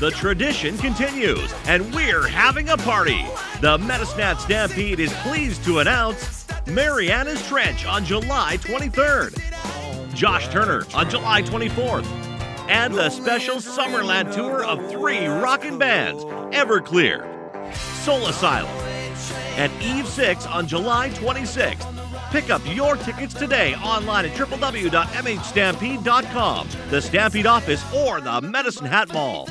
the tradition continues, and we're having a party. The Medicine Stampede is pleased to announce Marianas Trench on July 23rd, Josh Turner on July 24th, and the special Summerland tour of three rockin' bands Everclear, Soul Asylum, and Eve 6 on July 26th. Pick up your tickets today online at www.mhstampede.com, the Stampede office, or the Medicine Hat Mall.